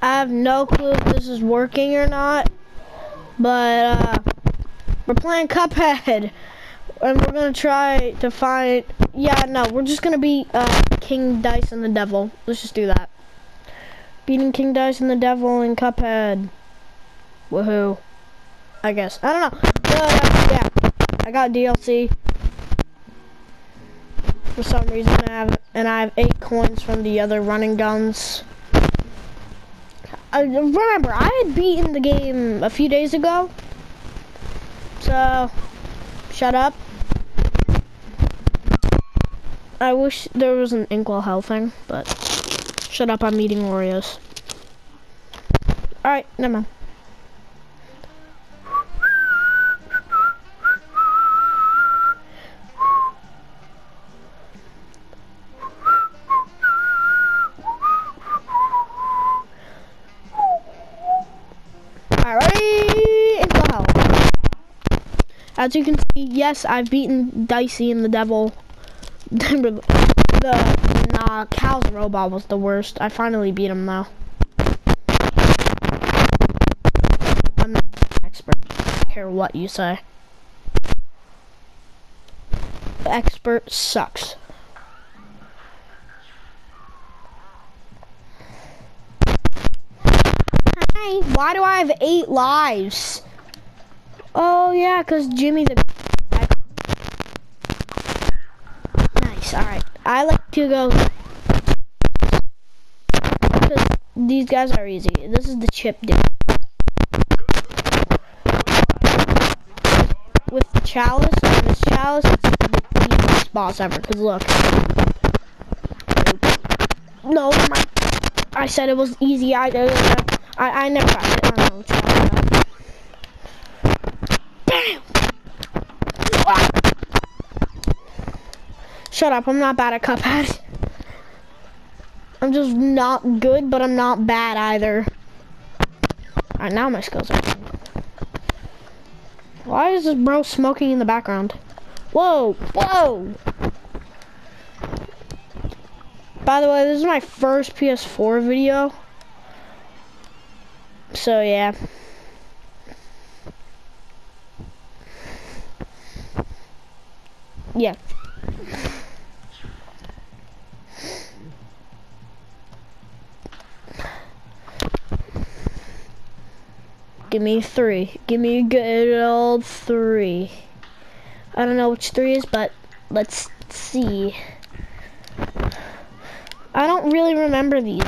I have no clue if this is working or not, but uh, we're playing Cuphead, and we're gonna try to find. Yeah, no, we're just gonna beat uh, King Dice and the Devil. Let's just do that. Beating King Dice and the Devil in Cuphead. Woohoo! I guess I don't know. But, uh, yeah, I got DLC for some reason. I have and I have eight coins from the other running guns. I remember I had beaten the game a few days ago. So shut up. I wish there was an Inkwell Hell thing, but shut up, I'm eating Oreos. Alright, never mind. As you can see, yes, I've beaten Dicey and the Devil. the nah, Kahl's robot was the worst. I finally beat him though. I'm not an expert. I care what you say. The expert sucks. Hi, why do I have eight lives? Oh yeah, cause Djimmi's a nice. All right, I like to go. Cause these guys are easy. This is the chip dude. With the chalice, this chalice, it's the easiest boss ever. Cause look. No, I said it was easy. I I, I never got it. I don't know. Shut up, I'm not bad at Cuphead. I'm just not good, but I'm not bad either. Alright, now my skills are Why is this bro smoking in the background? Whoa, whoa! By the way, this is my first PS4 video. So, yeah. Yeah. Give me three. Give me a good old three. I don't know which three is, but let's see. I don't really remember these.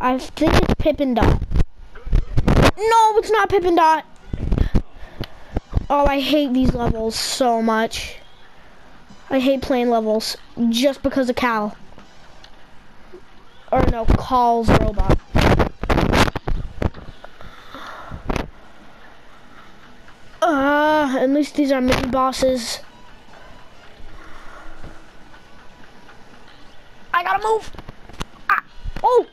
I think it's Pip and Dot. No, it's not Pip and Dot. Oh, I hate these levels so much. I hate playing levels just because of Kahl. Or no, Kahl's robot. Uh, at least these are mini bosses. I gotta move. Ah. Oh.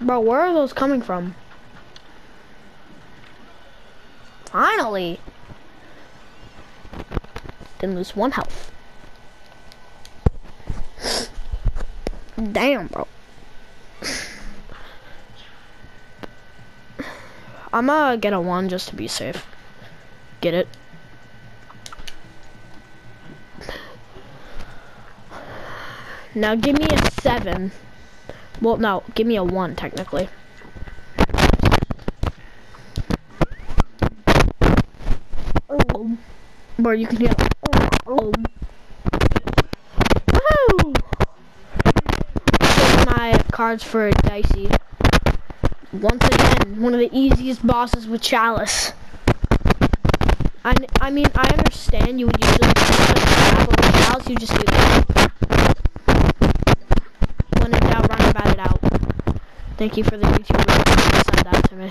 Bro, where are those coming from? Finally. Didn't lose one health. Damn, bro. I'm gonna get a one just to be safe. Get it? Now give me a seven. Well, no, give me a one technically. Or you can hear. Oh. Woohoo! my cards for Dicey. Once again, one of the easiest bosses with Chalice. I, I mean, I understand you would usually have a Chalice, you just do that. When in doubt, run about it out. Thank you for the YouTuber who sent that to me.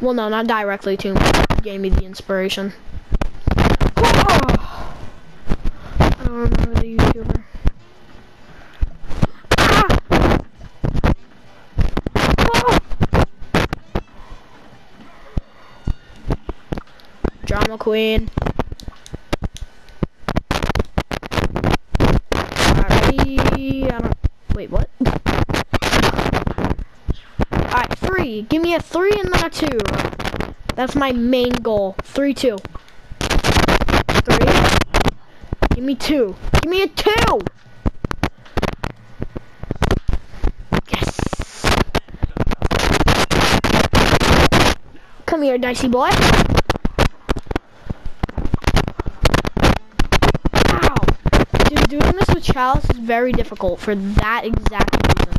Well, no, not directly to me. Gave me the inspiration. Oh! I don't remember the YouTuber. Drama Queen. Alright, I don't... Wait, what? Alright, three. Give me a three and then a two. That's my main goal. Three, two. Three. Give me two. Give me a two. Yes. Come here, dicey boy. Ow. Dude, doing this with Chalice is very difficult for that exact reason.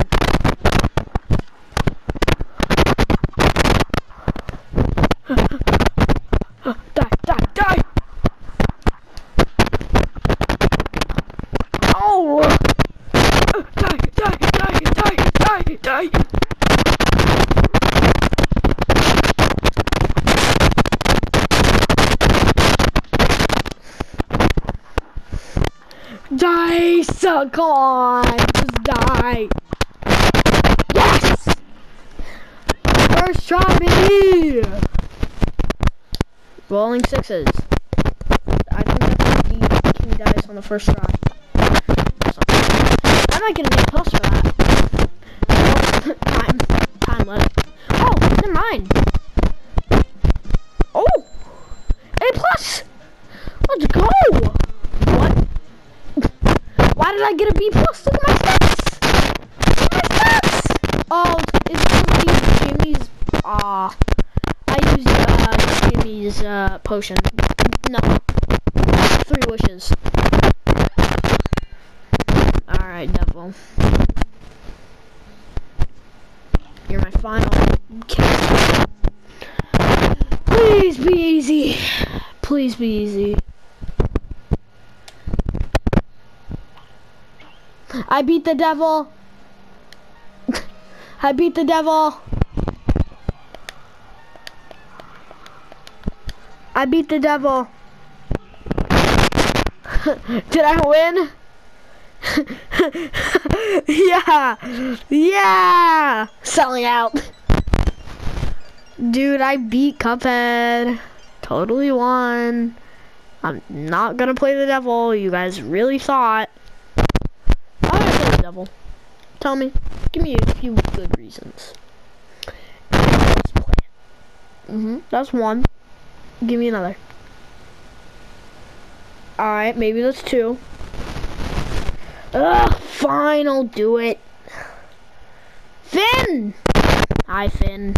die, die, die! Oh! Die, die, die, die, die, die! So come on, just die. Yes! First try, baby! Rolling sixes. I think that's the king dice on the first try. I'm not gonna get plus for that. Time. Time left. Oh, never mind. Oh! A plus! Let's go! What? Why did I get a B plus? Look at my stats! Look at my stats! Oh, it's gonna be Djimmi's. Ah. I used uh, Djimmi's uh, potion. No. Three wishes. Alright, devil. You're my final. Please be easy. Please be easy. I beat the devil. I beat the devil. I beat the devil. Did I win? yeah. Yeah. Selling out. Dude, I beat Cuphead. Totally won. I'm not gonna play the devil. You guys really thought. Why gonna play the devil? Tell me. Give me a few good reasons. Mm-hmm. That's one. Give me another. Alright, maybe that's two. Ugh, fine, I'll do it. Finn! Hi, Finn.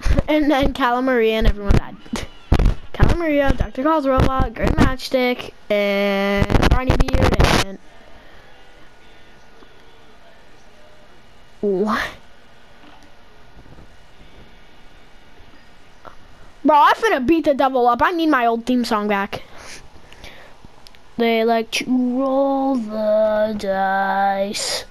and then Cala Maria and everyone died. Cala Maria, Dr. Kahl's Robot, Great Matchstick, and Barney Beard, and... What? Bro, I finna beat the devil up. I need my old theme song back. They like to roll the dice.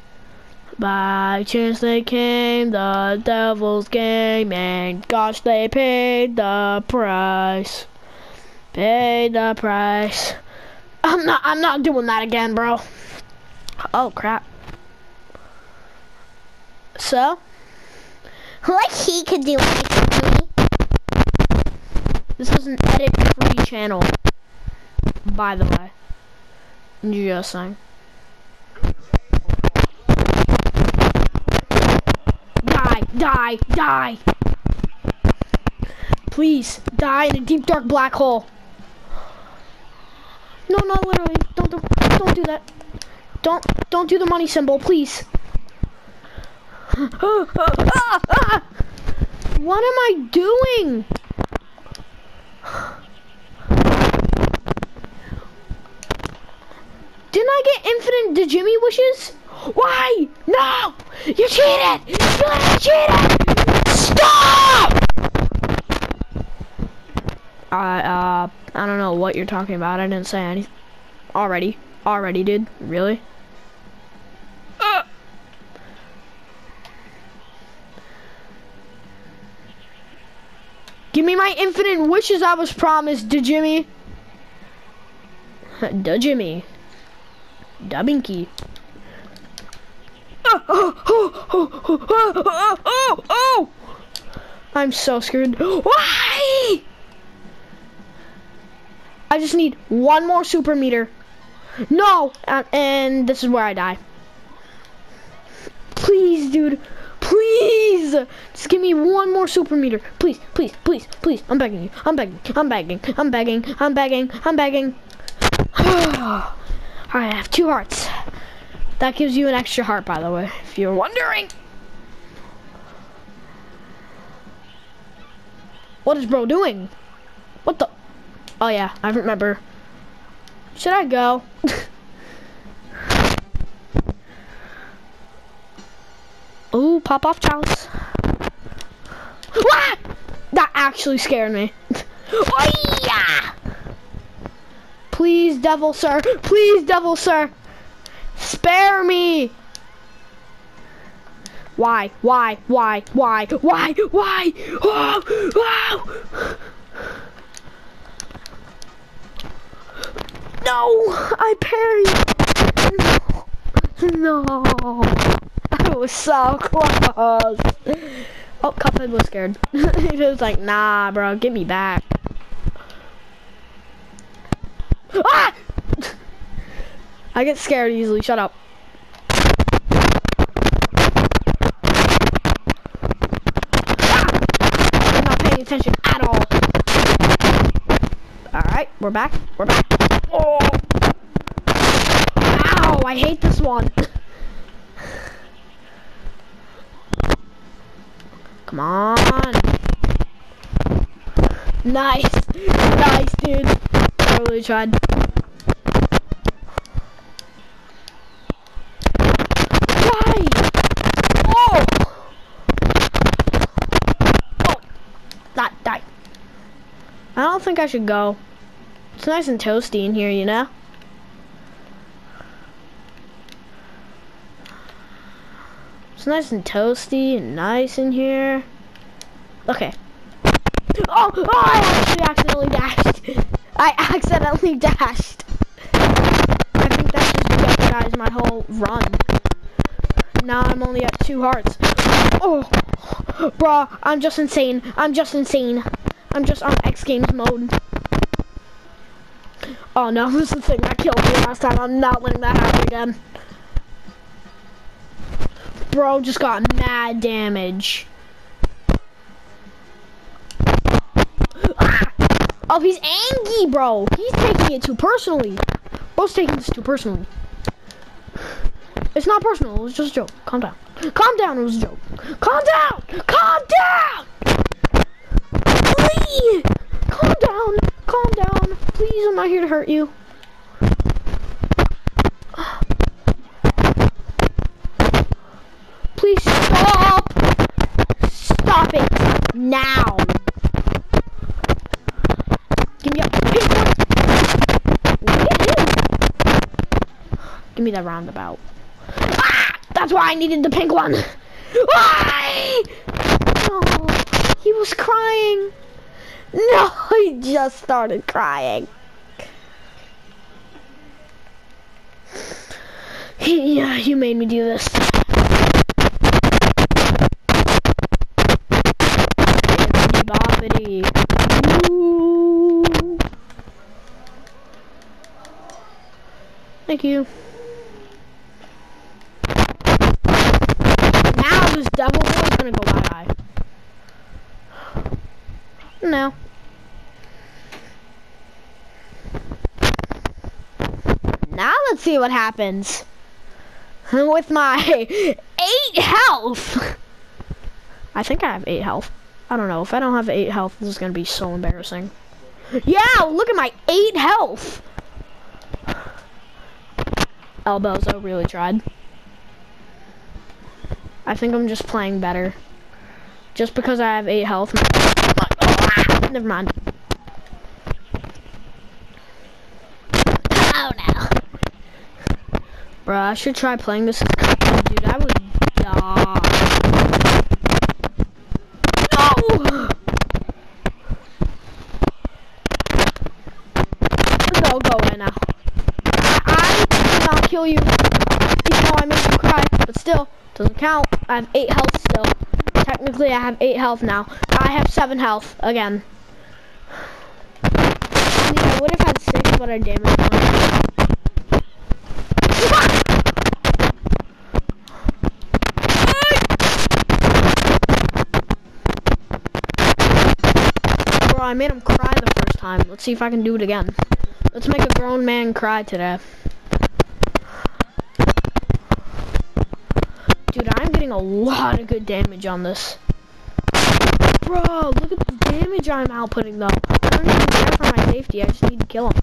By chance they came, the devil's game, and gosh, they paid the price. Paid the price. I'm not, I'm not doing that again, bro. Oh, crap. So? Like he could do anything. This is an edit-free channel, by the way. Just saying. Die, die, die! Please, die in a deep dark black hole. No, not literally. Don't do, don't do that. Don't, don't do the money symbol, please. what am I doing? Didn't I Djimmi wishes? Why? No! You cheated! You cheated! Stop! I, uh, I don't know what you're talking about. I didn't say anything. Already. Already, dude. Really? Uh. Give me my infinite wishes I was promised, da Djimmi. Djimmi. Da Binky. Oh, oh, oh, oh, oh, oh, oh, oh! I'm so screwed. Why? I just need one more super meter. No! Uh, and this is where I die. Please, dude. Please! please. Just give me one more super meter. Please, please, please, please. I'm begging you. I'm begging. I'm begging. I'm begging. I'm begging. I'm begging. I have two hearts. That gives you an extra heart, by the way, if you're wondering. What is bro doing? What the? Oh yeah, I remember. Should I go? Ooh, pop off chalice. That actually scared me. oh yeah! Please, devil sir. Please, devil sir. Spare me. Why? Why? Why? Why? Why? Why? Oh! Oh! No! I parried! No! I was so close! Oh, Cuphead was scared. he was like, nah, bro, get me back. Ah! I get scared easily, shut up. Ah! I'm not paying attention at all. Alright, we're back, we're back. Oh! Ow, I hate this one. Come on. Nice. Nice, dude. I really tried. Why? Oh! Oh! That died. I don't think I should go. It's nice and toasty in here, you know? It's nice and toasty and nice in here. Okay. Oh, oh, I accidentally dashed. I accidentally dashed. I think that just jeopardized my whole run. Now I'm only at two hearts. Oh, bruh, I'm just insane. I'm just insane. I'm just on X Games mode. Oh no, this is the thing that killed me last time. I'm not letting that happen again. Bro just got mad damage. Ah! Oh, he's angry, bro. He's taking it too personally. Bro's taking this too personally. It's not personal. It was just a joke. Calm down. Calm down. It was a joke. Calm down. Calm down. Calm down. Calm down. Please, I'm not here to hurt you. Please stop! Stop it! Now! Give me! Give me that roundabout. Ah! That's why I needed the pink one! Why? Oh, he was crying. No, he just started crying. Yeah, you made me do this. Thank you. Now this devil boy is gonna go bye bye. No. Now let's see what happens. With my eight health. I think I have eight health. I don't know. If I don't have eight health, this is gonna be so embarrassing. Yeah, look at my eight health. Elbows Elbozo really tried. I think I'm just playing better. Just because I have eight health. Never mind. Oh no. Bruh, I should try playing this. Dude, I would die. No! No, go away now. I did not kill you. Even though I made you cry. But still, doesn't count. I have 8 health still. Technically, I have 8 health now. I have 7 health again. I I would have had 6, but I damaged one. I made him cry the first time. Let's see if I can do it again. Let's make a grown man cry today. Dude, I'm getting a lot of good damage on this. Bro, look at the damage I'm outputting though. I don't even care for my safety, I just need to kill him.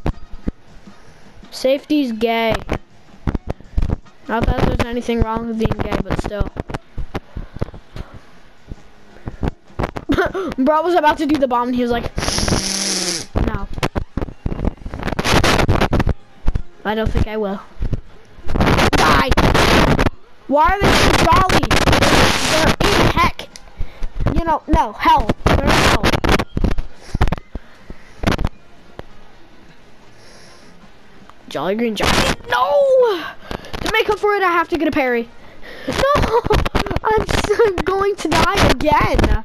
Safety's gay. Not that there's anything wrong with being gay, but still. Bro was about to do the bomb and he was like, no. I don't think I will. Die! Why are they so jolly? They're, in heck. You know, no, hell. They're in hell. Jolly Green Giant. No! To make up for it, I have to get a parry. No! I'm still going to die again.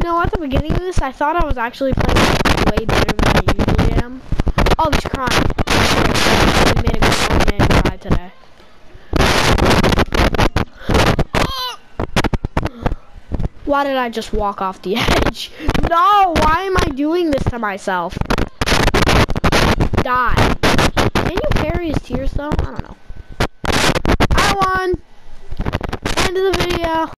You know, at the beginning of this, I thought I was actually playing way better than I usually am. Oh, he's crying. He made a grown man cry today. Why did I just walk off the edge? No, why am I doing this to myself? Die. Can you carry his tears though? I don't know. I won! End of the video.